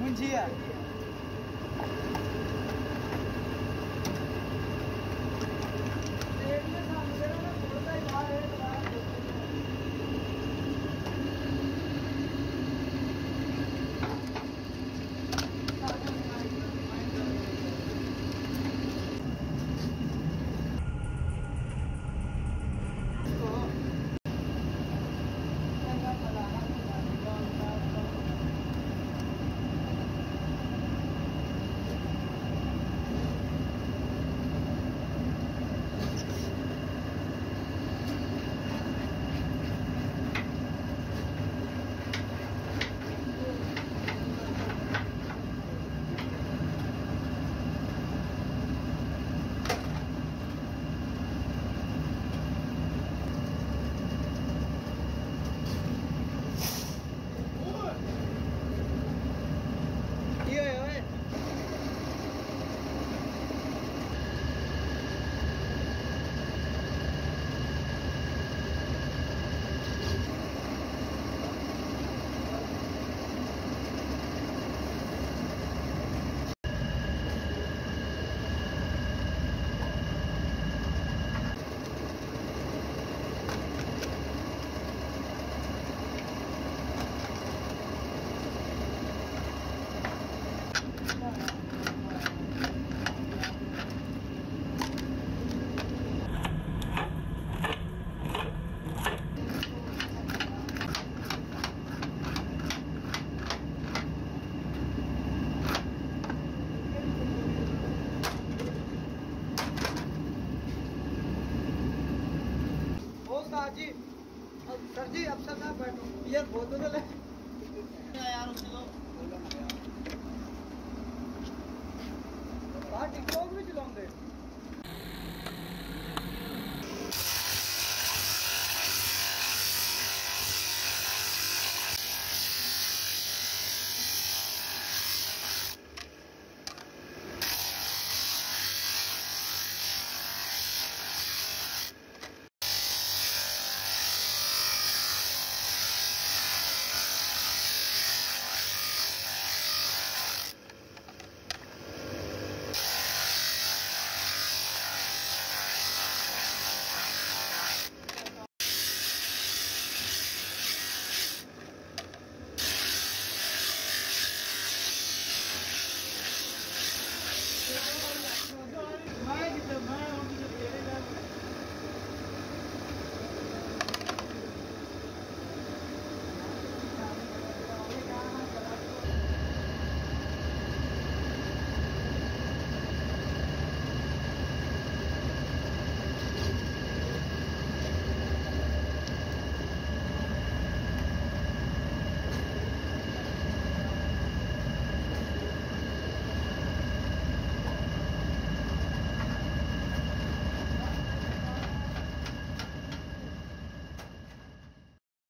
Bom dia. जी अब sir जी अफसर साहब बैठो यार बोल दो तो ले। यार